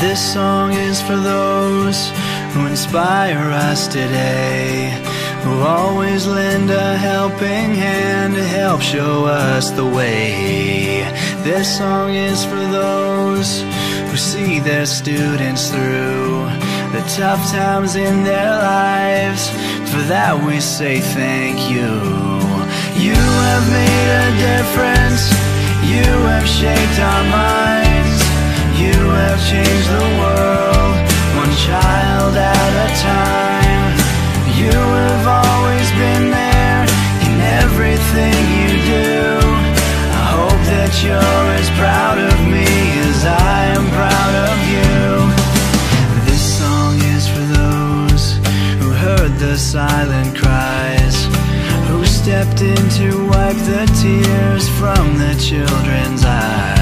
This song is for those who inspire us today, who always lend a helping hand to help show us the way. This song is for those who see their students through the tough times in their lives. For that we say thank you. You have made a difference. You have shaped our minds. Changed the world, one child at a time. You have always been there in everything you do. I hope that you're as proud of me as I am proud of you. This song is for those who heard the silent cries, who stepped in to wipe the tears from the children's eyes.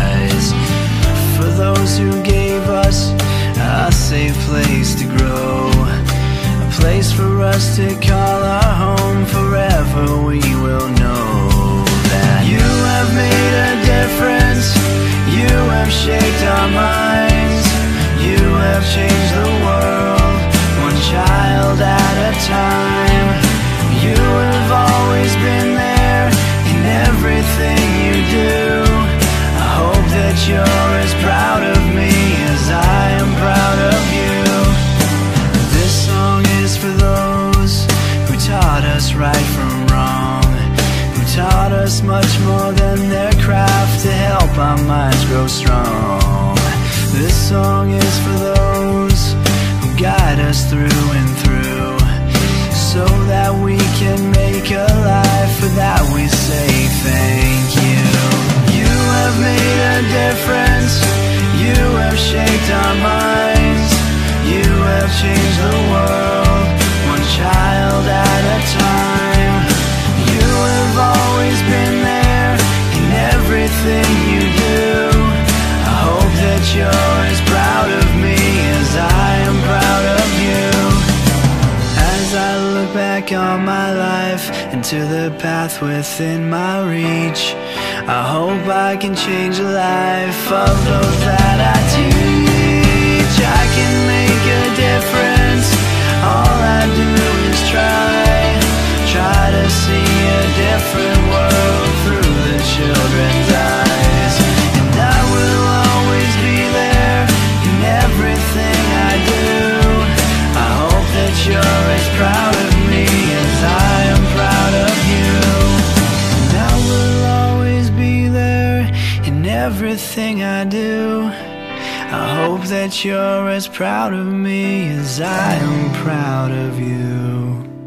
Place for us to call our home forever, we will know that you have made a difference. You have shaped our minds. You have changed the world, one child at a time. You have always been there in everything much more than their craft to help our minds grow strong. This song is for those who guide us through and through, so that we can make a life. For that we say thank you. You have made a difference. You have shaped our minds. You have changed the I look back on my life and to the path within my reach, I hope I can change the life of those that I teach. I can everything I do. I hope that you're as proud of me as I am proud of you.